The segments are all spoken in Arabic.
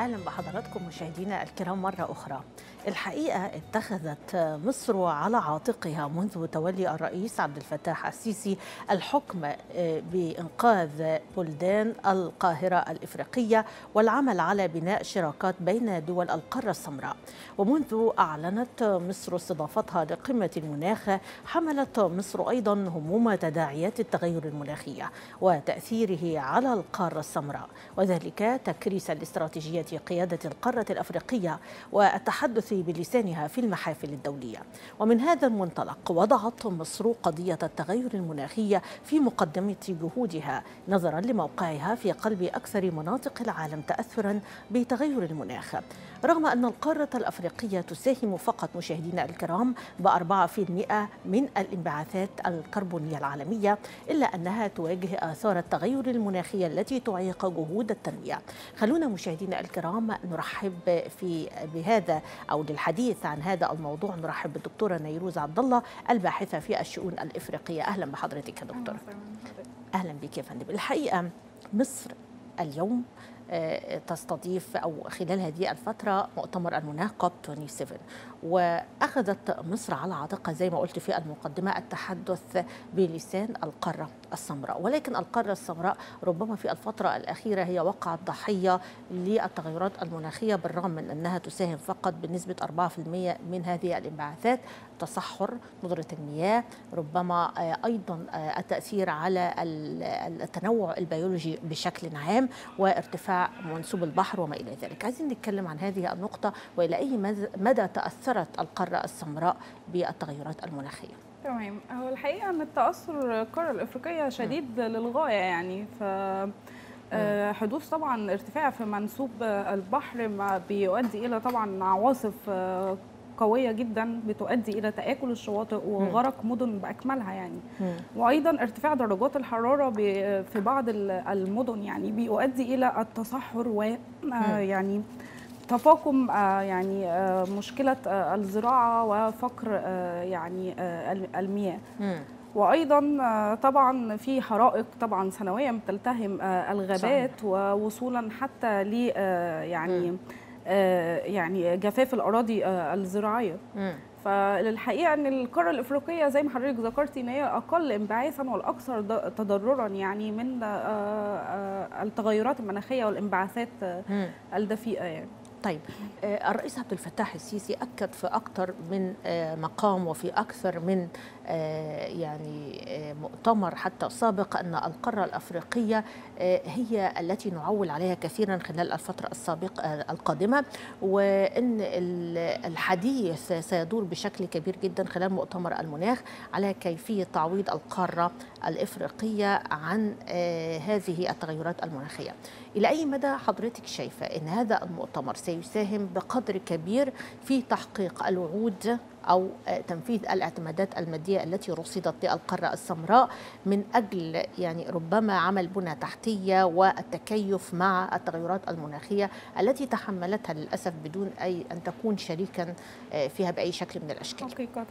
أهلا بحضراتكم مشاهدينا الكرام مرة أخرى. الحقيقة اتخذت مصر على عاتقها منذ تولي الرئيس عبد الفتاح السيسي الحكم بإنقاذ بلدان القاهرة الإفريقية والعمل على بناء شراكات بين دول القارة السمراء. ومنذ أعلنت مصر استضافتها لقمة المناخ حملت مصر أيضا هموم تداعيات التغير المناخية وتأثيره على القارة السمراء وذلك تكريسا لاستراتيجية قيادة القارة الأفريقية والتحدث بلسانها في المحافل الدولية. ومن هذا المنطلق وضعت مصر قضية التغير المناخي في مقدمة جهودها نظرا لموقعها في قلب أكثر مناطق العالم تاثرا بتغير المناخ. رغم أن القارة الأفريقية تساهم فقط مشاهدينا الكرام ب 4% من الانبعاثات الكربونية العالمية إلا أنها تواجه آثار التغير المناخي التي تعيق جهود التنمية. خلونا مشاهدينا الكرام نرحب في بهذا أو للحديث عن هذا الموضوع نرحب بالدكتورة نيروز عبد الله الباحثة في الشؤون الإفريقية أهلا بحضرتك يا دكتورة. أهلا بك يا فندم. الحقيقة مصر اليوم تستضيف أو خلال هذه الفترة مؤتمر المناخ كوب 27 وأخذت مصر على عاتقها زي ما قلت في المقدمة التحدث بلسان القارة السمراء. ولكن القارة السمراء ربما في الفترة الأخيرة هي وقعت ضحية للتغيرات المناخية بالرغم من أنها تساهم فقط بنسبة 4% من هذه الانبعاثات. تصحر ندره المياه ربما أيضا التأثير على التنوع البيولوجي بشكل عام وارتفاع منسوب البحر وما إلى ذلك. عايزين نتكلم عن هذه النقطة وإلى أي مدى تاثرت القاره السمراء بالتغيرات المناخية. تمام. هو الحقيقة إن التأثر القارة الأفريقية شديد م. للغاية يعني. ف حدوث طبعا ارتفاع في منسوب البحر ما بيؤدي إلى طبعا عواصف قوية جدا بتؤدي إلى تآكل الشواطئ وغرق مدن بأكملها يعني. وأيضا ارتفاع درجات الحرارة في بعض المدن يعني بيؤدي إلى التصحر و يعني تفاقم يعني مشكلة الزراعة وفقر يعني المياه. وأيضا طبعا في حرائق طبعا سنويا بتلتهم الغابات صحيح. ووصولا حتى ل يعني م. يعني جفاف الأراضي الزراعية م. فالحقيقة إن القارة الإفريقية زي ما حضرتك ذكرتي إن هي أقل انبعاثا والأكثر تضررا يعني من التغيرات المناخية والانبعاثات. الدفيئة يعني طيب الرئيس عبد الفتاح السيسي أكد في أكثر من مقام وفي أكثر من يعني مؤتمر حتى سابق أن القارة الأفريقية هي التي نعول عليها كثيرا خلال الفترة السابقه القادمة وإن الحديث سيدور بشكل كبير جدا خلال مؤتمر المناخ على كيفية تعويض القارة الإفريقية عن هذه التغيرات المناخية. إلى أي مدى حضرتك شايفة إن هذا المؤتمر سيساهم بقدر كبير في تحقيق الوعود أو تنفيذ الاعتمادات المادية التي رصدت للقارة السمراء من أجل يعني ربما عمل بنى تحتية والتكيف مع التغيرات المناخية التي تحملتها للأسف بدون أي أن تكون شريكا فيها بأي شكل من الأشكال. حقيقه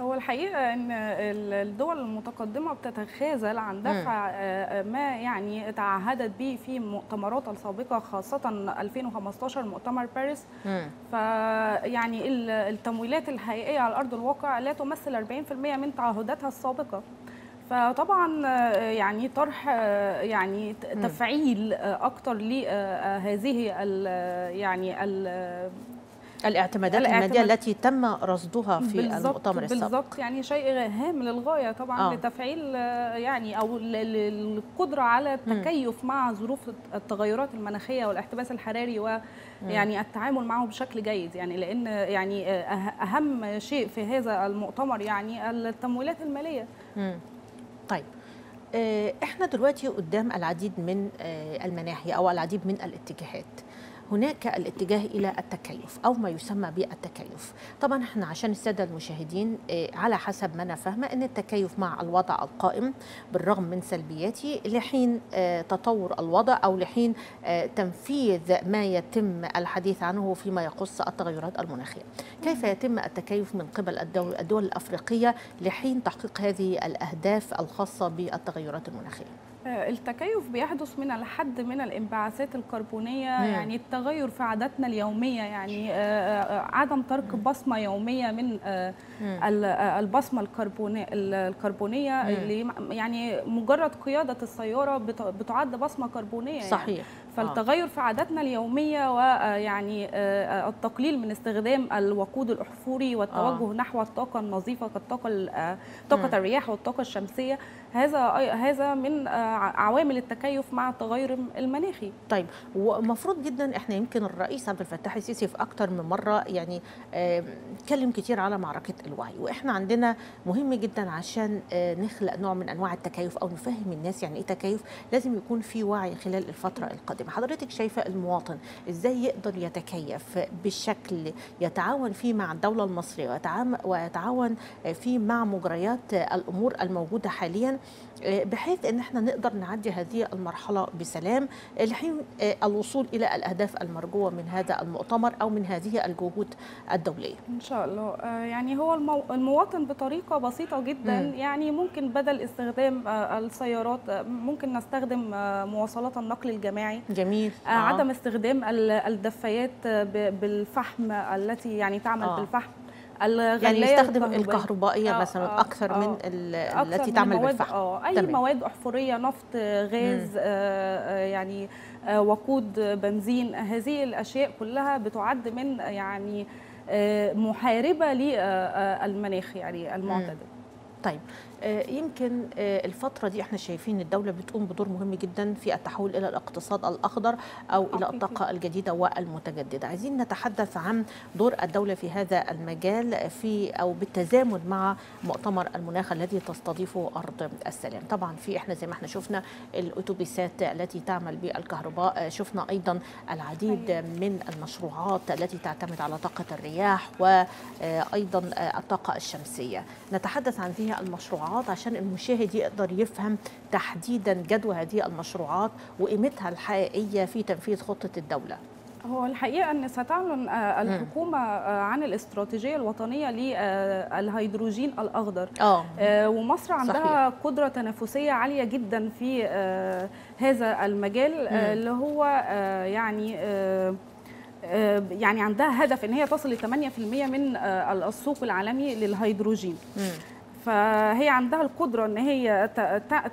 هو الحقيقة إن الدول المتقدمة بتتخاذل عن دفع ما يعني تعهدت به في مؤتمراتها السابقة خاصة 2015 مؤتمر باريس. فيعني التمويلات الحقيقية على أرض الواقع لا تمثل 40% من تعهداتها السابقة. فطبعا يعني طرح يعني تفعيل أكتر لهذه يعني الاعتمادات المادية التي تم رصدها في المؤتمر السابق بالضبط يعني شيء هام للغاية طبعا آه. لتفعيل يعني أو القدره على التكيف م. مع ظروف التغيرات المناخية والاحتباس الحراري ويعني التعامل معه بشكل جيد يعني لأن يعني أهم شيء في هذا المؤتمر يعني التمويلات المالية م. طيب إحنا دلوقتي قدام العديد من المناحي أو العديد من الاتجاهات هناك الاتجاه إلى التكيف أو ما يسمى بالتكيف. طبعا إحنا عشان السادة المشاهدين على حسب ما أنا فاهمة إن التكيف مع الوضع القائم بالرغم من سلبياته لحين تطور الوضع أو لحين تنفيذ ما يتم الحديث عنه فيما يخص التغيرات المناخية. كيف يتم التكيف من قبل الدول, الدول الأفريقية لحين تحقيق هذه الأهداف الخاصة بالتغيرات المناخية؟ التكيف بيحدث من الحد من الانبعاثات الكربونية مم. يعني التغير في عاداتنا اليومية يعني آه، آه، عدم ترك بصمة يومية من آه، آه، البصمة الكربونية مم. اللي يعني مجرد قيادة السيارة بت- بتعد بصمة كربونية يعني. صحيح فالتغير في عاداتنا اليومية ويعني التقليل من استخدام الوقود الأحفوري والتوجه آه. نحو الطاقة النظيفة كالطاقة آه،. طاقة الرياح والطاقة الشمسية هذا هذا من آه، عوامل التكيف مع التغير المناخي. طيب ومفروض جدا إحنا يمكن الرئيس عبد الفتاح السيسي في أكتر من مرة يعني اتكلم كتير على معركة الوعي وإحنا عندنا مهم جدا عشان آه، نخلق نوع من أنواع التكيف أو نفهم الناس يعني إيه تكيف لازم يكون في وعي خلال الفترة القادمة. حضرتك شايفة المواطن إزاي يقدر يتكيف بالشكل يتعاون فيه مع الدولة المصرية ويتعاون فيه مع مجريات الأمور الموجودة حاليا بحيث إن إحنا نقدر نعدي هذه المرحلة بسلام الحين آه، الوصول إلى الأهداف المرجوة من هذا المؤتمر أو من هذه الجهود الدولية. إن شاء الله. آه، يعني هو المو... المواطن بطريقة بسيطة جدا. مم. يعني ممكن بدل استخدام آه، السيارات ممكن نستخدم مواصلات النقل الجماعي. جميل. آه، عدم استخدام ال- الدفايات بالفحم التي يعني تعمل آه. بالفحم. يعني يستخدم الكهربائية. الكهربائية آه، مثلا آه، أكثر آه. من أكثر التي من تعمل بالفحم آه أي تمام. مواد أحفورية نفط آه، غاز آه، آه، يعني آه، وقود آه، بنزين هذه الأشياء كلها بتعد من آه، يعني آه، محاربه للمناخ يعني المعتدل طيب آه، يمكن آه، الفترة دي إحنا شايفين الدولة بتقوم بدور مهم جدا في التحول إلى الاقتصاد الأخضر أو إلى. الطاقة الجديدة والمتجددة عايزين نتحدث عن دور الدولة في هذا المجال في أو بالتزامن مع مؤتمر المناخ الذي تستضيفه أرض السلام طبعا في إحنا زي ما إحنا شفنا الأتوبيسات التي تعمل بالكهرباء آه، شفنا أيضا العديد. من المشروعات التي تعتمد على طاقة الرياح وأيضا الطاقة الشمسية نتحدث عن هذه المشروعات عشان المشاهد يقدر يفهم تحديدا جدوى هذه المشروعات وقيمتها الحقيقية في تنفيذ خطة الدولة هو الحقيقة أن ستعلن آه، الحكومة آه، عن الاستراتيجية الوطنية للهيدروجين الأخضر آه، ومصر عندها صحيح. قدرة تنافسية عالية جدا في هذا المجال مم. اللي هو يعني يعني عندها هدف إن هي تصل ل 8% من السوق العالمي للهيدروجين مم. فهي عندها القدرة إن هي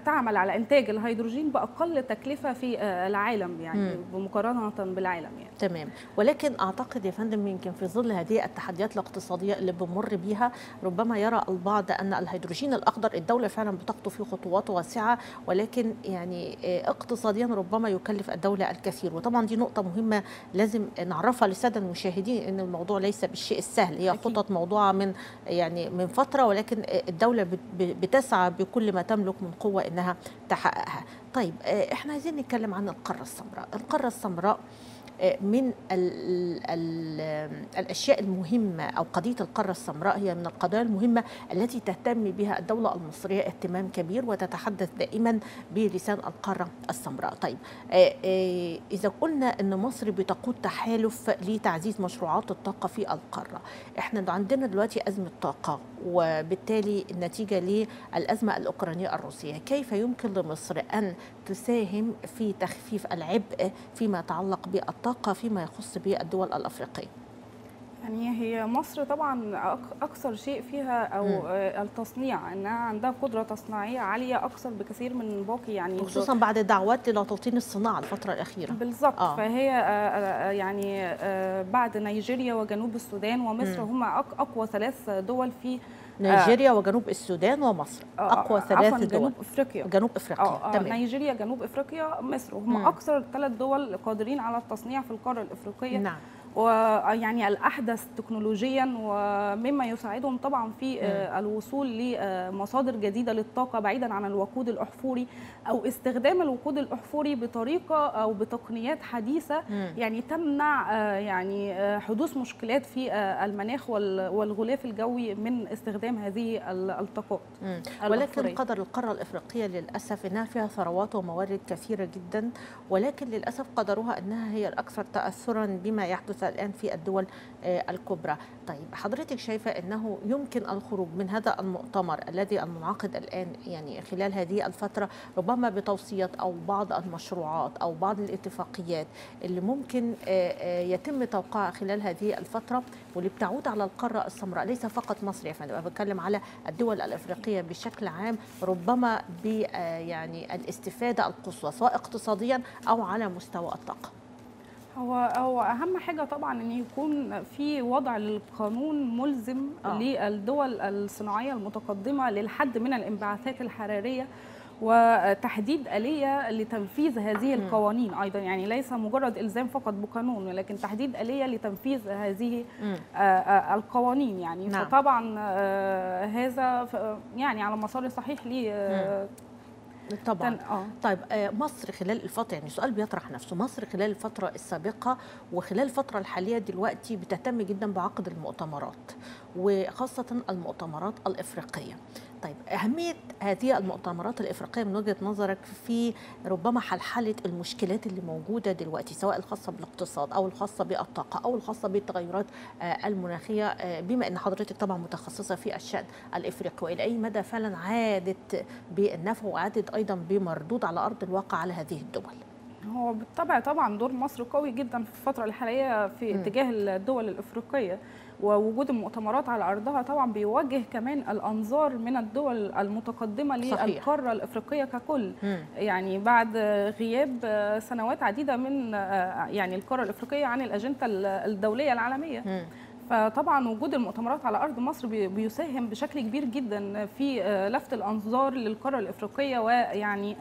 تعمل على إنتاج الهيدروجين بأقل تكلفة في آه، العالم يعني مم. بمقارنة بالعالم يعني تمام ولكن أعتقد يا فندم يمكن في ظل هذه التحديات الاقتصادية اللي بمر بيها ربما يرى البعض أن الهيدروجين الأخضر الدولة فعلا بتخطو فيه خطوات واسعة ولكن يعني آه، اقتصاديا ربما يكلف الدولة الكثير وطبعا دي نقطة مهمة لازم نعرفها للسادة المشاهدين إن الموضوع ليس بالشيء السهل هي. خطط موضوعة من يعني من فترة ولكن الدولة بت- بتسعى بكل ما تملك من قوة إنها تحققها. طيب آه، إحنا عايزين نتكلم عن القاره السمراء. القاره السمراء من ال ال الأشياء المهمة أو قضية القارة السمراء هي من القضايا المهمة التي تهتم بها الدولة المصرية اهتمام كبير وتتحدث دائما بلسان القارة السمراء. طيب آه، آه، إذا قلنا إن مصر بتقود تحالف لتعزيز مشروعات الطاقة في القارة، إحنا عندنا دلوقتي أزمة طاقة وبالتالي النتيجه للأزمة الأوكرانية الروسية، كيف يمكن لمصر أن تساهم في تخفيف العبء فيما يتعلق بالطاقة فيما يخص بالدول الأفريقية؟ يعني هي مصر طبعا أكثر شيء فيها أو مم. آه، التصنيع إنها عندها قدرة تصنيعية عالية أكثر بكثير من باقي يعني خصوصا بعد الدعوات إلى توطين الصناعه الفترة الأخيرة. بالظبط آه. فهي آه، آه، يعني بعد نيجيريا وجنوب السودان ومصر مم. هم أق- أقوى ثلاث دول في نيجيريا وجنوب السودان ومصر. آه، أقوى عفواً ثلاث دول. جنوب إفريقيا. جنوب إفريقيا. آه آه، تمام. نيجيريا جنوب إفريقيا مصر. هم. أكثر ثلاث دول قادرين على التصنيع في القارة الإفريقية. نعم. ويعني الأحدث تكنولوجيا ومما يساعدهم طبعا في آه، الوصول لمصادر جديدة للطاقة بعيدا عن الوقود الأحفوري أو استخدام الوقود الأحفوري بطريقة أو بتقنيات حديثة. يعني تمنع آه، يعني آه، حدوث مشكلات في آه، المناخ وال- والغلاف الجوي من استخدام هذه ال- الطاقات. ولكن. قدر القارة الإفريقية للأسف إنها فيها ثروات وموارد كثيرة جدا ولكن للأسف قدرها إنها هي الأكثر تاثرا بما يحدث الآن في الدول الكبرى. طيب حضرتك شايفة إنه يمكن الخروج من هذا المؤتمر الذي المنعقد الآن يعني خلال هذه الفترة ربما بتوصية أو بعض المشروعات أو بعض الاتفاقيات اللي ممكن يتم توقيعها خلال هذه الفترة واللي بتعود على القارة السمراء ليس فقط مصر يا فندم أنا بتكلم على الدول الأفريقية بشكل عام ربما ب يعني الاستفادة القصوى سواء اقتصاديا أو على مستوى الطاقة. هو هو أهم حاجة طبعا إن يكون في وضع للقانون ملزم آه. للدول الصناعية المتقدمة للحد من الانبعاثات الحرارية وتحديد آلية لتنفيذ هذه القوانين أيضا. يعني ليس مجرد إلزام فقط بقانون ولكن تحديد آلية لتنفيذ هذه القوانين. يعني نعم. فطبعا هذا يعني على مسار صحيح لي طبعا آه. طيب مصر خلال الفترة يعني سؤال بيطرح نفسه مصر خلال الفترة السابقة وخلال الفترة الحالية دلوقتي بتهتم جدا بعقد المؤتمرات وخاصة المؤتمرات الإفريقية طيب أهمية هذه المؤتمرات الإفريقية من وجهة نظرك في ربما حلحلة المشكلات اللي موجودة دلوقتي سواء الخاصة بالاقتصاد أو الخاصة بالطاقة أو الخاصة بالتغيرات المناخية بما أن حضرتك طبعا متخصصة في الشأن الإفريقي وإلى أي مدى فعلا عادت بالنفع وعادت أيضا بمردود على أرض الواقع على هذه الدول هو بالطبع طبعا دور مصر قوي جدا في الفترة الحالية في. اتجاه الدول الإفريقية ووجود المؤتمرات على أرضها طبعا بيوجه كمان الأنظار من الدول المتقدمة للقارة الإفريقية ككل م. يعني بعد غياب سنوات عديدة من يعني القارة الإفريقية عن الأجندة الدولية العالمية م. فطبعا وجود المؤتمرات على أرض مصر بيساهم بشكل كبير جدا في لفت الأنظار للقارة الإفريقية ويعني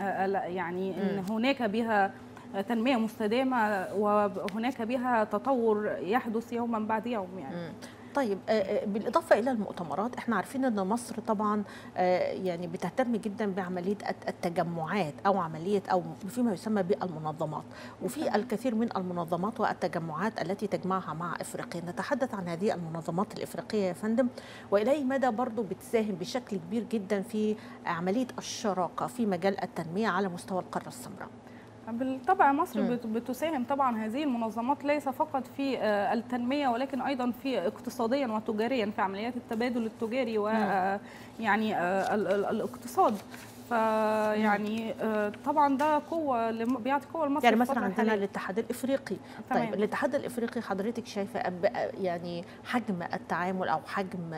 يعني إن هناك بها تنمية مستدامة وهناك بها تطور يحدث يوما بعد يوم يعني. طيب بالإضافة إلى المؤتمرات إحنا عارفين إن مصر طبعا يعني بتهتم جدا بعملية التجمعات أو عملية أو فيما يسمى بالمنظمات. وفي الكثير من المنظمات والتجمعات التي تجمعها مع إفريقيا. نتحدث عن هذه المنظمات الإفريقية يا فندم. والى اي مدى برضو بتساهم بشكل كبير جدا في عملية الشراكة في مجال التنمية على مستوى القارة السمراء؟ بالطبع مصر م. بتساهم طبعا هذه المنظمات ليس فقط في التنمية ولكن أيضا في اقتصاديا وتجاريا في عمليات التبادل التجاري ويعني الاقتصاد فيعني طبعا ده قوة بيعطي قوة لمصر يعني مثلا عندنا الاتحاد الإفريقي تمام. طيب الاتحاد الإفريقي حضرتك شايفة يعني حجم التعامل أو حجم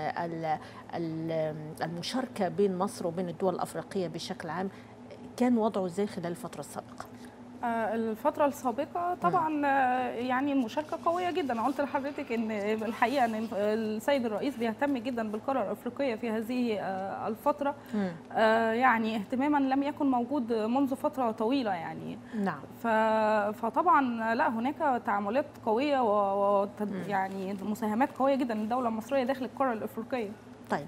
المشاركة بين مصر وبين الدول الأفريقية بشكل عام كان وضعه إزاي خلال الفترة السابقة؟ الفترة السابقة طبعا يعني المشاركة قوية جدا. أنا قلت لحضرتك إن الحقيقة إن السيد الرئيس بيهتم جدا بالقارة الأفريقية في هذه الفترة. يعني اهتماما لم يكن موجود منذ فترة طويلة يعني. نعم. فطبعا لا هناك تعاملات قوية و يعني مساهمات قوية جدا. للدولة المصرية داخل القارة الأفريقية. طيب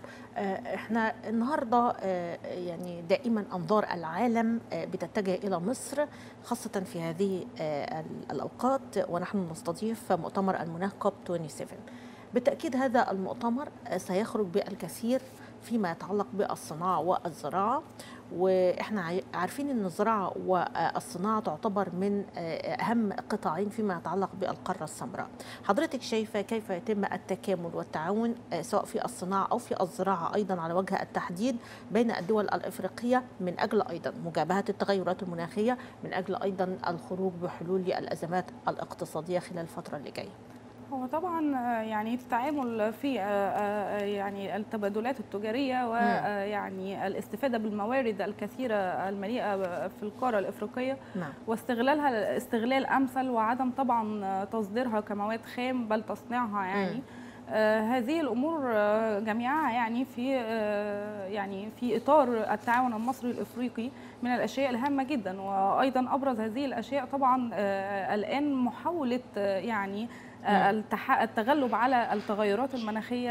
إحنا النهارده يعني دائما أنظار العالم بتتجه إلى مصر خاصة في هذه الأوقات ونحن نستضيف مؤتمر المناخ كوب 27 بالتأكيد هذا المؤتمر سيخرج بالكثير فيما يتعلق بالصناعة والزراعة. وإحنا عارفين إن الزراعة والصناعة تعتبر من أهم قطاعين فيما يتعلق بالقاره السمراء. حضرتك شايفة كيف يتم التكامل والتعاون سواء في الصناعة أو في الزراعة أيضا على وجه التحديد بين الدول الإفريقية من أجل أيضا مجابهه التغيرات المناخية، من أجل أيضا الخروج بحلول للازمات الاقتصادية خلال الفترة اللي جاية. هو طبعا يعني التعامل في يعني التبادلات التجارية ويعني الاستفادة بالموارد الكثيرة المليئة في القارة الإفريقية نعم. واستغلالها استغلال أمثل وعدم طبعا تصديرها كمواد خام بل تصنيعها يعني. آه هذه الأمور جميعها يعني في آه يعني في إطار التعاون المصري الإفريقي من الأشياء الهامة جدا. وأيضا أبرز هذه الأشياء طبعا آه الآن محاولة يعني التغلب على التغيرات المناخية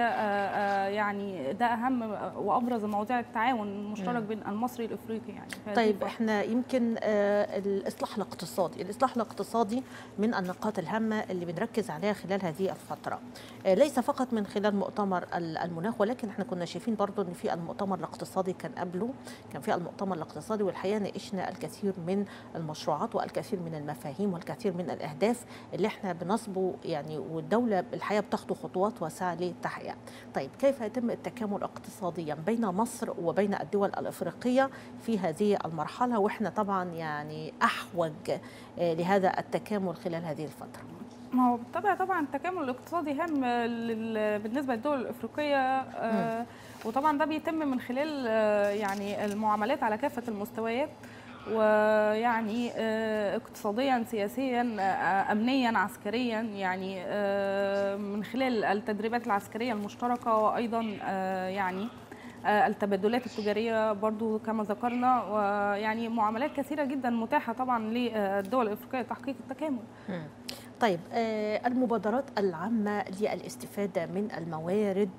يعني ده أهم وأبرز مواضيع التعاون المشترك بين المصري الإفريقي يعني. طيب إحنا يمكن الإصلاح الاقتصادي الإصلاح الاقتصادي من النقاط الهامة اللي بنركز عليها خلال هذه الفترة. ليس فقط من خلال مؤتمر المناخ ولكن إحنا كنا شايفين برضو إن في المؤتمر الاقتصادي كان قبله كان في المؤتمر الاقتصادي الحقيقة ناقشنا الكثير من المشروعات والكثير من المفاهيم والكثير من الأهداف اللي إحنا بنصبه يعني والدولة الحقيقة بتاخد خطوات واسعة لتحقيقها. طيب كيف يتم التكامل اقتصاديا بين مصر وبين الدول الأفريقية في هذه المرحلة وإحنا طبعا يعني أحوج لهذا التكامل خلال هذه الفترة. ما هو بالطبع طبعا التكامل الاقتصادي هام بالنسبة للدول الأفريقية آه وطبعا ده بيتم من خلال آه يعني المعاملات على كافة المستويات ويعني آه اقتصاديا سياسيا امنيا عسكريا يعني من خلال التدريبات العسكرية المشتركة وأيضا يعني التبادلات التجارية برضو كما ذكرنا ويعني معاملات كثيرة جدا متاحة طبعا للدول الافريقيه لتحقيق التكامل. طيب المبادرات العامة للاستفادة من الموارد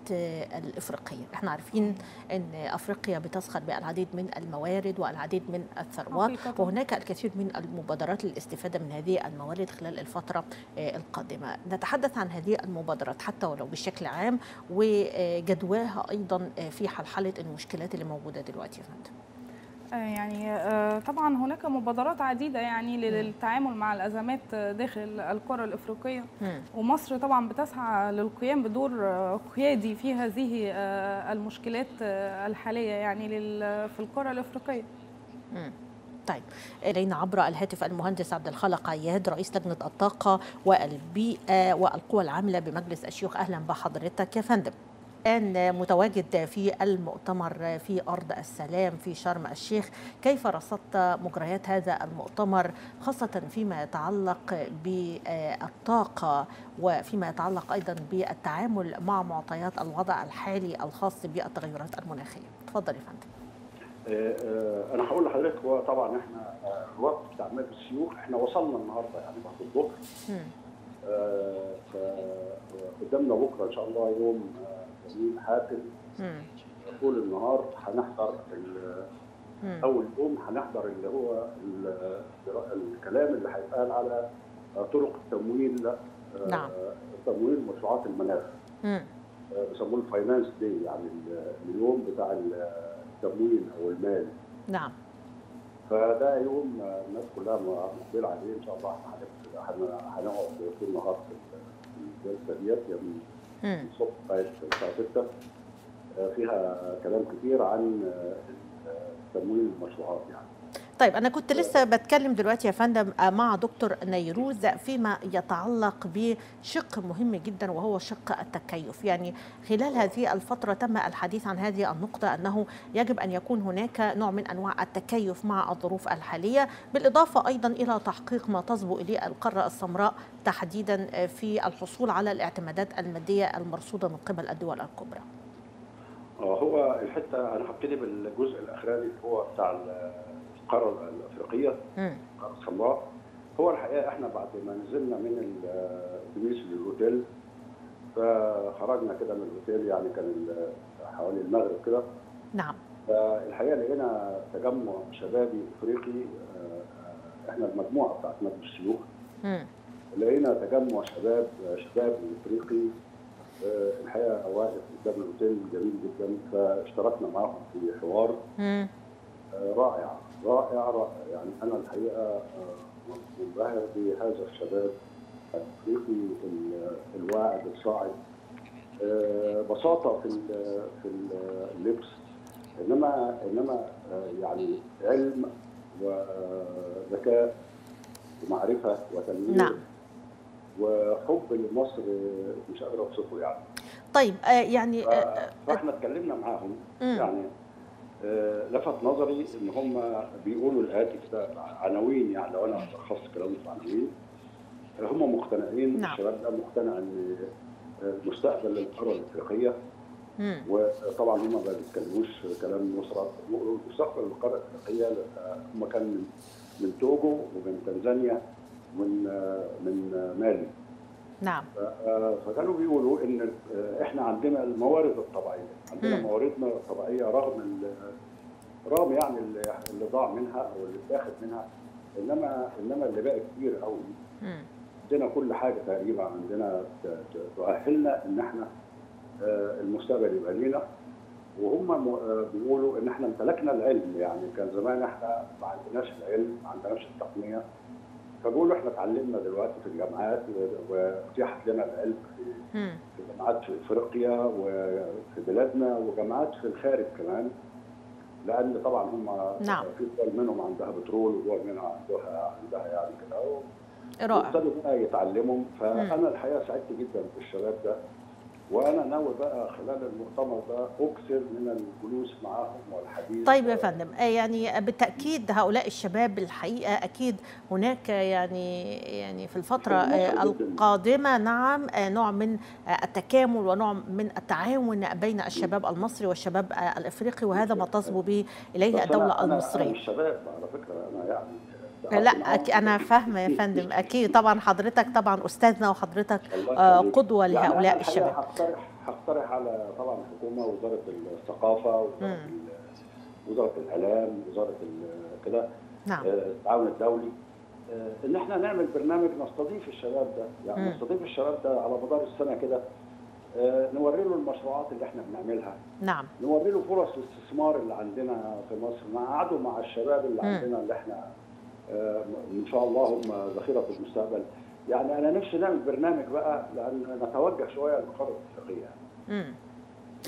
الإفريقية. إحنا عارفين أن أفريقيا بتسخر بالعديد من الموارد والعديد من الثروات وهناك الكثير من المبادرات للاستفادة من هذه الموارد خلال الفترة القادمة. نتحدث عن هذه المبادرات حتى ولو بشكل عام وجدواها أيضا في حلحلة المشكلات اللي موجودة دلوقتي يا فندم. يعني طبعا هناك مبادرات عديدة يعني للتعامل مع الأزمات داخل القاره الإفريقية. ومصر طبعا بتسعى للقيام بدور قيادي في هذه المشكلات الحالية يعني في القاره الإفريقية. طيب إلينا عبر الهاتف المهندس عبد الخالق عياد رئيس لجنة الطاقة والبيئة والقوى العاملة بمجلس الشيوخ. أهلا بحضرتك يا فندم. الآن متواجد في المؤتمر في أرض السلام في شرم الشيخ. كيف رصدت مجريات هذا المؤتمر خاصة فيما يتعلق بالطاقة وفيما يتعلق أيضا بالتعامل مع معطيات الوضع الحالي الخاص بالتغيرات المناخية؟ تفضل يا فندم. أنا هقول لحضرتك هو طبعا إحنا الوقت بتاع مجلس الشيوخ إحنا وصلنا النهارده يعني بعد الظهر. قدامنا بكرة إن شاء الله يوم جميل حافل طول النهار هنحضر أول يوم هنحضر اللي هو الكلام اللي هيتقال على طرق التمويل نعم. تمويل مشروعات المناخ. بيسموه الفاينانس دي يعني اليوم بتاع التمويل أو المال. نعم. فده يوم الناس كلها مقبلة عليه. إن شاء الله هنقعد طول النهار في الجلسة ديت. يعني الصبح الساعة 6 فيها كلام كتير عن تمويل المشروعات يعني. طيب أنا كنت لسه بتكلم دلوقتي يا فندم مع دكتور نيروز فيما يتعلق بشق مهم جدا وهو شق التكيف. يعني خلال هذه الفترة تم الحديث عن هذه النقطة أنه يجب أن يكون هناك نوع من أنواع التكيف مع الظروف الحالية بالإضافة أيضا إلى تحقيق ما تصبو إليه القارة السمراء تحديدا في الحصول على الاعتمادات المادية المرصودة من قبل الدول الكبرى. هو الحتة أنا هبتدي بالجزء الأخراني اللي هو بتاع القاره الأفريقية القاره السمراء هو الحقيقة إحنا بعد ما نزلنا من الاتوبيس للهوتيل فخرجنا كده من الهوتيل يعني كان حوالي المغرب كده. نعم. فالحقيقة لقينا تجمع شبابي إفريقي إحنا المجموعة بتاعت مجلس الشيوخ. لقينا تجمع شباب شباب إفريقي الحقيقة واقف قدام الاوتيل جميل جدا فاشتركنا معاهم في حوار. رائع. رائع رائع. يعني أنا الحقيقة منبهر بهذا الشباب الأفريقي الواعد الصاعد. بساطة في في اللبس. إنما إنما يعني علم وذكاء ومعرفة وتنمية نعم. وحب لمصر مش قادر أوصفه يعني. طيب يعني فإحنا اتكلمنا معاهم. يعني لفت نظري إن هم بيقولوا الآتي كده عناوين يعني لو أنا لخصت كلامي في عناوين هم مقتنعين نعم. الشباب ده مقتنع إن مستقبل للقاره الإفريقية. وطبعا هم ما بيتكلموش كلام نصره مستقبل القارة الإفريقية هم كان من من توجو ومن تنزانيا ومن من مالي. نعم. فكانوا بيقولوا إن إحنا عندنا الموارد الطبيعية عندنا مم. مواردنا الطبيعيه رغم رغم يعني اللي ضاع منها أو اللي اتاخد منها انما إنما اللي باقي كتير قوي. عندنا كل حاجة تقريبا عندنا تؤهلنا إن إحنا المستقبل يبقى لينا. وهم م- بيقولوا إن إحنا امتلكنا العلم يعني كان زمان إحنا ما عندناش العلم ما عندناش التقنية. فبيقولوا إحنا اتعلمنا دلوقتي في الجامعات واتيحت لنا العلم في. في جامعات في إفريقيا وفي بلادنا وجامعات في الخارج كمان لأن طبعا هم نعم. في دول منهم عندها بترول ودول منها عندها عندها يعني كده رائع وابتدوا بقى يتعلموا فأنا الحقيقة سعدت جدا بالشباب ده وأنا ناوي بقى خلال المؤتمر ده أكثر من الجلوس معاهم والحديث طيب يا فندم آه، يعني بالتأكيد هؤلاء الشباب الحقيقة أكيد هناك يعني يعني في الفترة آه، القادمة نعم آه، نوع من التكامل ونوع من التعاون بين الشباب المصري والشباب الإفريقي وهذا ما تصبو به إليه أنا- الدولة أنا- المصرية. مش شباب على فكرة أنا يعني لا أنا فاهمة يا فندم. أكيد طبعا حضرتك طبعا أستاذنا وحضرتك آه،. قدوة يعني لهؤلاء الحقيقة الشباب. هقترح هقترح على طبعا الحكومة وزارة الثقافة وزارة, وزارة الأعلام وزارة كده. نعم. آه، التعاون الدولي. آه، إن إحنا نعمل برنامج نستضيف الشباب ده. يعني مم. نستضيف الشباب ده على مدار السنة كده. نوري له المشروعات اللي إحنا بنعملها. نعم. نوري له فرص الاستثمار اللي عندنا في مصر نقعده مع الشباب اللي مم. عندنا اللي إحنا إن شاء الله هم ذخيرة في المستقبل يعني أنا نفسي نعمل برنامج بقى لأن نتوجه شوية للقاره الافريقيه مم.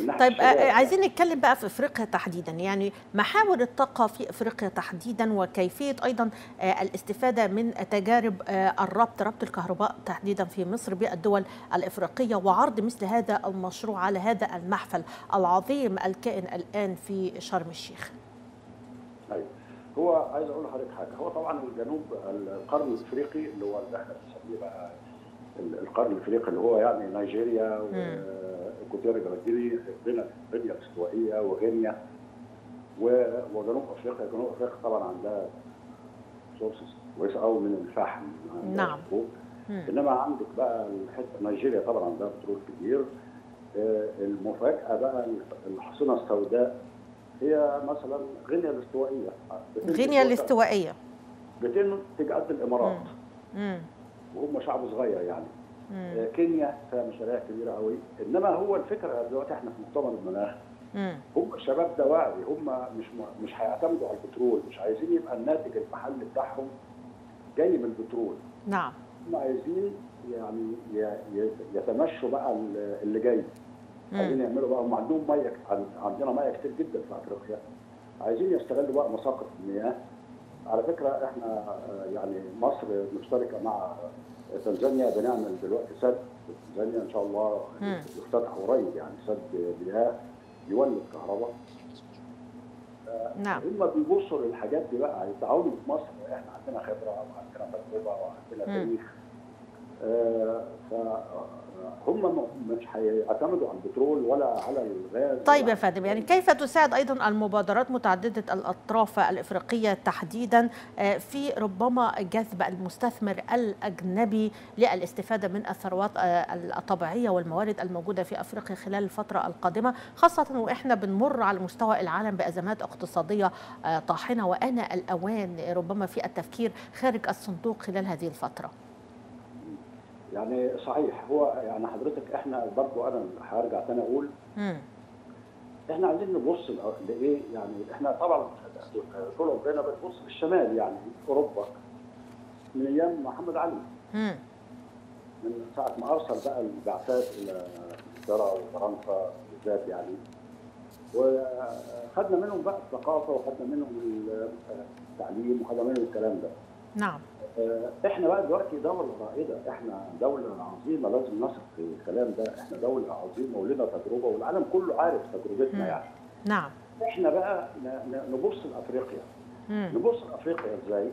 من ناحية طيب الشباب. آه، عايزين نتكلم بقى في إفريقيا تحديدا يعني محاور الطاقة في إفريقيا تحديدا وكيفية أيضا آه، الاستفادة من تجارب آه، الربط ربط الكهرباء تحديدا في مصر بالدول الإفريقية وعرض مثل هذا المشروع على هذا المحفل العظيم الكائن الآن في شرم الشيخ. أيوة. هو عايز أقول لحضرتك حاجة. هو طبعا الجنوب القرن الإفريقي اللي هو اللي إحنا بنسميه بقى ال- القرن الإفريقي اللي هو يعني نيجيريا واكواتوريا الجنوبيه غينيا الاستوائيه وغينيا. وجنوب أفريقيا جنوب أفريقيا طبعا عندها سورسز كويسة قوي من الفحم نعم. إنما عندك بقى الحتة نيجيريا طبعا عندها بترول كبير آه، المفاجأة بقى الحصينة السوداء هي مثلا غينيا الاستوائية. غينيا الاستوائية. بتنتج قد الإمارات. مم. وهم شعب صغير يعني. مم. آه، كينيا فيها مشاريع كبيرة قوي. إنما هو الفكرة دلوقتي إحنا في مؤتمر المناخ. هم الشباب ده واعي هم مش مش هيعتمدوا على البترول. مش عايزين يبقى الناتج المحلي بتاعهم جاي من البترول. نعم. هم عايزين يعني ي- ي- يتمشوا بقى ال- اللي جاي. عايزين. يعملوا بقى. هم عندهم مية عن- عندنا مية كتير جدا في أفريقيا. عايزين يستغلوا بقى مساقط المياه. على فكرة إحنا آه، يعني مصر مشتركة مع تنزانيا. بنعمل دلوقتي سد. تنزانيا إن شاء الله. يفتتح قريب يعني سد مياه يولد كهرباء. نعم. هم بيبصوا للحاجات دي بقى. هيتعاونوا في مصر. إحنا عندنا خبرة وعندنا تجربة وعندنا. تاريخ. آه، فهم م- مش هيعتمدوا على البترول ولا على الغاز طيب يا فندم يعني كيف تساعد أيضا المبادرات متعددة الأطراف الإفريقية تحديدا آه، في ربما جذب المستثمر الأجنبي للاستفادة من الثروات آه، الطبيعية والموارد الموجودة في أفريقيا خلال الفترة القادمة خاصة وإحنا بنمر على مستوى العالم بأزمات اقتصادية آه، طاحنة وان الأوان ربما في التفكير خارج الصندوق خلال هذه الفترة. يعني صحيح هو يعني حضرتك إحنا برضو أنا هرجع تاني أقول مم. إحنا عايزين نبص لإيه يعني إحنا طبعا طول عمرنا بنبص للشمال يعني أوروبا من أيام محمد علي مم. من ساعة ما أرسل بقى البعثات إلى إنجلترا وفرنسا بالذات يعني وخدنا منهم بقى الثقافة وخدنا منهم التعليم وخدنا منهم الكلام ده نعم. آه، إحنا بقى دلوقتي دولة رائدة إحنا دولة عظيمة لازم نثق في الكلام ده إحنا دولة عظيمة ولنا تجربة والعالم كله عارف تجربتنا. يعني نعم. إحنا بقى نبص لأفريقيا. نبص لأفريقيا إزاي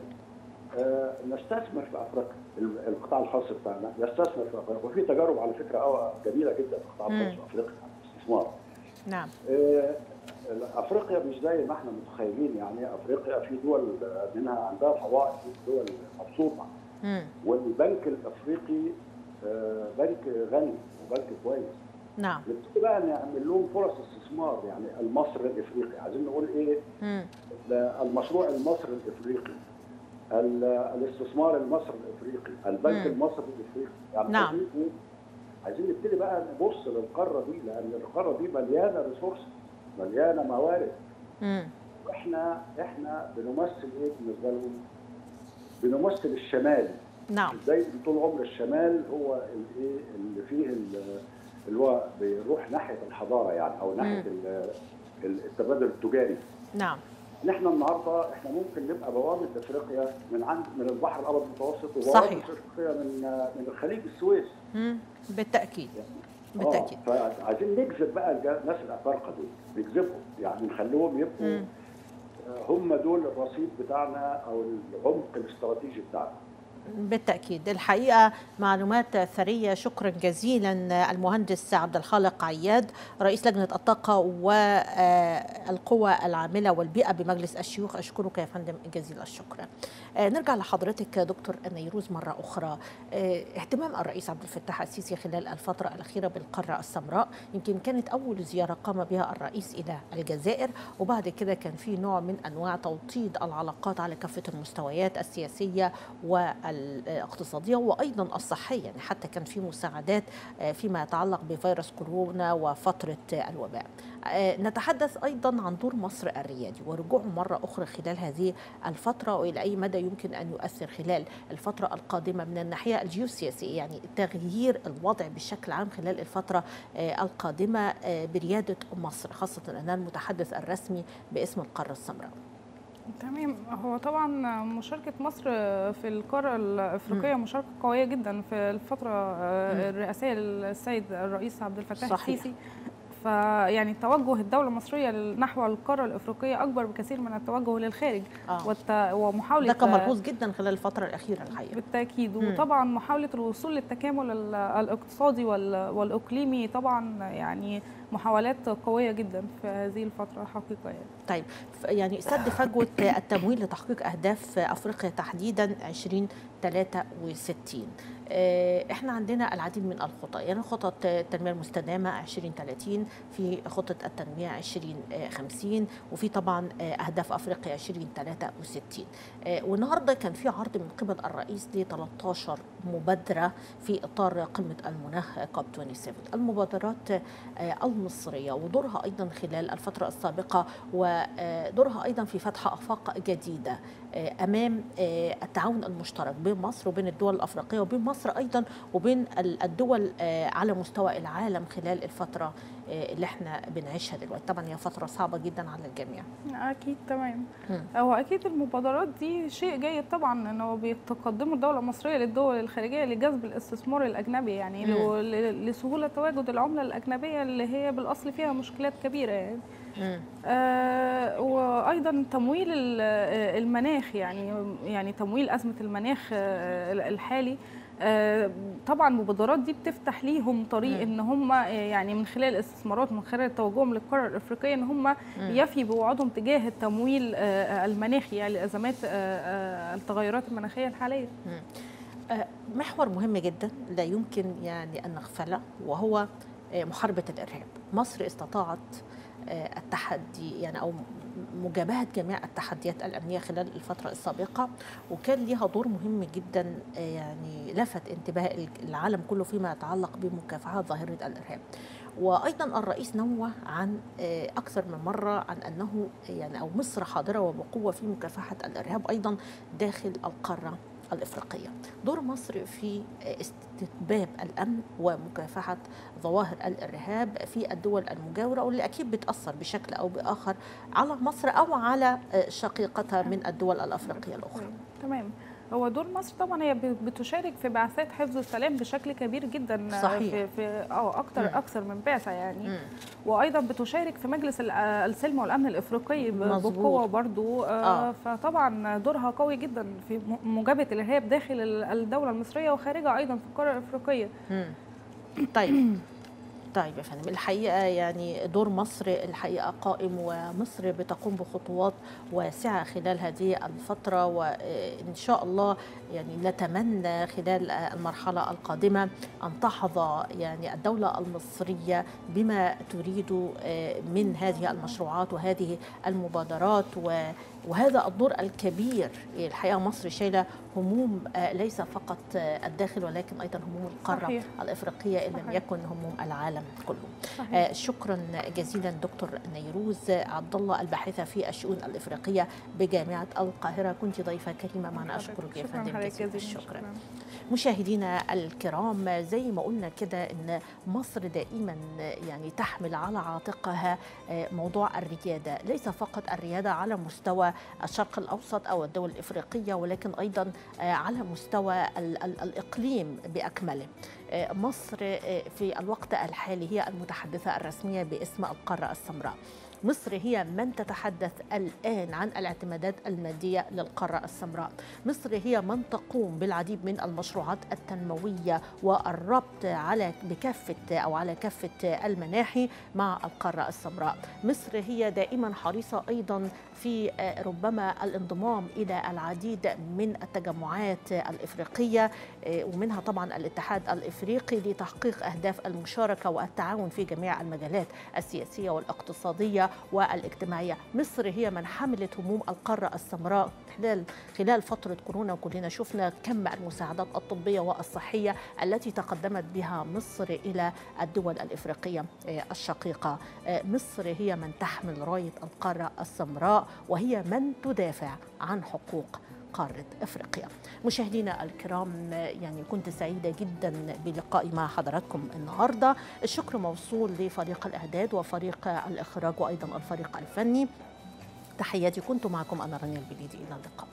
آه، نستثمر في أفريقيا ال- القطاع الخاص بتاعنا يستثمر في أفريقيا وفي تجارب على فكرة آه جميلة جدا في القطاع الخاص. في أفريقيا استثمار نعم. آه، أفريقيا مش زي ما إحنا متخيلين يعني أفريقيا في دول منها عندها فوائد في دول مبسوطة. والبنك الأفريقي آه، بنك غني وبنك كويس نعم. نبتدي بقى نعمل لهم فرص استثمار يعني المصري الإفريقي عايزين نقول إيه مم. المشروع المصري الإفريقي ال- الاستثمار المصري الإفريقي البنك مم. المصري الإفريقي يعني نعم. عايزين نبتدي بقى نبص للقارة دي لأن القارة دي مليانة ريسورس مليانة موارد. وإحنا إحنا بنمثل إيه بالنسبة لهم؟ بنمثل الشمال. نعم. إزاي؟ طول عمر الشمال هو الايه اللي فيه ال- اللي هو بيروح ناحية الحضارة يعني أو ناحية ال- ال- التبادل التجاري. نعم. نحن النهارده إحنا ممكن نبقى بوابة إفريقيا من عند من البحر الأبيض المتوسط صحيح. وبوابه إفريقيا من من الخليج السويس. مم. بالتأكيد. آه، بالتأكيد فعايزين نجذب بقى الناس الافارقه دول نجذبهم. يعني نخليهم يبقوا. آه، هم دول الرصيد بتاعنا أو العمق الاستراتيجي بتاعنا. بالتأكيد. الحقيقة معلومات ثرية. شكرا جزيلا المهندس عبد الخالق عياد رئيس لجنة الطاقة والقوى العاملة والبيئة بمجلس الشيوخ. أشكرك يا فندم جزيل الشكر. آه، نرجع لحضرتك دكتور نيروز مرة أخرى. آه، اهتمام الرئيس عبد الفتاح السيسي خلال الفترة الأخيرة بالقارة السمراء يمكن كانت أول زيارة قام بها الرئيس إلى الجزائر وبعد كده كان في نوع من أنواع توطيد العلاقات على كافة المستويات السياسية والاقتصادية وأيضا الصحية يعني حتى كان في مساعدات آه، فيما يتعلق بفيروس كورونا وفترة الوباء. آه، نتحدث أيضا عن دور مصر الريادي ورجوعه مرة أخرى خلال هذه الفترة وإلى أي مدى يمكن أن يؤثر خلال الفترة القادمة من الناحية الجيوسياسية يعني تغيير الوضع بشكل عام خلال الفترة آه، القادمة بريادة مصر خاصة أنها المتحدث الرسمي باسم القارة السمراء. تمام هو طبعا مشاركة مصر في القارة الأفريقية مشاركة قوية جدا في الفترة آه، الرئاسية للسيد الرئيس عبد الفتاح صحيح. السيسي فيعني توجه الدولة المصرية نحو القارة الأفريقية أكبر بكثير من التوجه للخارج آه. والت... ومحاولة ده كان ملحوظ جدا خلال الفترة الأخيرة الحقيقة بالتأكيد مم. وطبعا محاولة الوصول للتكامل ال- الإقتصادي وال- والإقليمي طبعا يعني محاولات قوية جدا في هذه الفترة حقيقة يعني. طيب يعني سد فجوة التمويل لتحقيق أهداف أفريقيا تحديدا 2063 آه، إحنا عندنا العديد من الخطط يعني خطط التنمية المستدامة 2030 في خطة التنمية 2050 وفي طبعا أهداف أفريقيا 2063 آه، والنهاردة كان في عرض من قبل الرئيس ل 13 مبادرة في إطار قمة المناخ كوب 27 المبادرات آه، المصرية ودورها أيضا خلال الفترة السابقة ودورها أيضا في فتح آفاق جديدة آه، أمام آه، التعاون المشترك بين مصر وبين الدول الأفريقية وبين مصر أيضا وبين ال- الدول آه، على مستوى العالم خلال الفترة اللي إحنا بنعيشها دلوقتي طبعا هي فترة صعبة جدا على الجميع أكيد تمام. هو أكيد المبادرات دي شيء جيد طبعا إنه بيتقدموا الدولة المصرية للدول الخارجية لجذب الاستثمار الأجنبي يعني مم. لو- ل- لسهولة تواجد العملة الأجنبية اللي هي بالأصل فيها مشكلات كبيرة يعني. آه، وأيضا تمويل ال- المناخ يعني يعني تمويل أزمة المناخ آه، الحالي طبعا المبادرات دي بتفتح ليهم طريق. إن هم آه، يعني من خلال استثمارات من خلال توجههم للقارة الأفريقية إن هم يفي بوعودهم تجاه التمويل آه، المناخي يعني لازمات آه، آه، التغيرات المناخية الحالية. آه، محور مهم جدا لا يمكن يعني أن نغفله وهو آه، محاربة الإرهاب. مصر استطاعت آه، التحدي يعني أو مجابهة جميع التحديات الأمنية خلال الفترة السابقة وكان ليها دور مهم جدا آه، يعني لفت انتباه العالم كله فيما يتعلق بمكافحة ظاهرة الإرهاب. وأيضا الرئيس نوه عن آه، أكثر من مرة عن أنه يعني أو مصر حاضرة وبقوة في مكافحة الإرهاب أيضا داخل القارة. الإفريقية. دور مصر في استتباب الأمن ومكافحة ظواهر الإرهاب في الدول المجاورة واللي أكيد بتاثر بشكل أو بآخر على مصر أو على شقيقتها من الدول الأفريقية الأخرى. تمام هو دور مصر طبعا هي بتشارك في بعثات حفظ السلام بشكل كبير جدا صحيح. في في آه أكتر مم. أكثر من بعثة يعني مم. وأيضا بتشارك في مجلس آه، السلم والأمن الإفريقي. بقوة برضو آه آه. فطبعا دورها قوي جدا في مجابهه الإرهاب داخل ال- الدولة المصرية وخارجها أيضا في القاره الإفريقية مم. طيب طيب يا فندم الحقيقة يعني دور مصر الحقيقة قائم ومصر بتقوم بخطوات واسعة خلال هذه الفترة وإن شاء الله يعني نتمنى خلال المرحلة القادمة أن تحظى يعني الدولة المصرية بما تريد من هذه المشروعات وهذه المبادرات و وهذا الدور الكبير. الحقيقة مصر شايلة هموم ليس فقط الداخل ولكن أيضا هموم القارة صحيح. الإفريقية إن لم يكن هموم العالم كله. صحيح. شكرا جزيلا دكتور نيروز عبد الله الباحثة في الشؤون الإفريقية بجامعة القاهرة. كنت ضيفة كريمة معنا. أشكرك يا فندم جزيلا الشكر. مشاهدينا الكرام زي ما قلنا كده إن مصر دائما يعني تحمل على عاتقها موضوع الريادة. ليس فقط الريادة على مستوى الشرق الأوسط أو الدول الإفريقية ولكن أيضا على مستوى الإقليم بأكمله. مصر في الوقت الحالي هي المتحدثة الرسمية باسم القارة السمراء. مصر هي من تتحدث الآن عن الاعتمادات المادية للقارة السمراء. مصر هي من تقوم بالعديد من المشروعات التنموية والربط على بكافة أو على كافة المناحي مع القارة السمراء. مصر هي دائما حريصة أيضا في ربما الانضمام إلى العديد من التجمعات الإفريقية ومنها طبعا الاتحاد الإفريقي لتحقيق أهداف المشاركة والتعاون في جميع المجالات السياسية والاقتصادية. والاجتماعية. مصر هي من حملت هموم القارة السمراء خلال خلال فترة كورونا وكلنا شفنا كم المساعدات الطبية والصحية التي تقدمت بها مصر إلى الدول الإفريقية الشقيقة. مصر هي من تحمل راية القارة السمراء وهي من تدافع عن حقوق قارة أفريقيا. مشاهدينا الكرام يعني كنت سعيدة جدا بلقائي مع حضراتكم النهاردة. الشكر موصول لفريق الإعداد وفريق الإخراج وأيضا الفريق الفني. تحياتي كنت معكم أنا رانيا البليدي إلى اللقاء.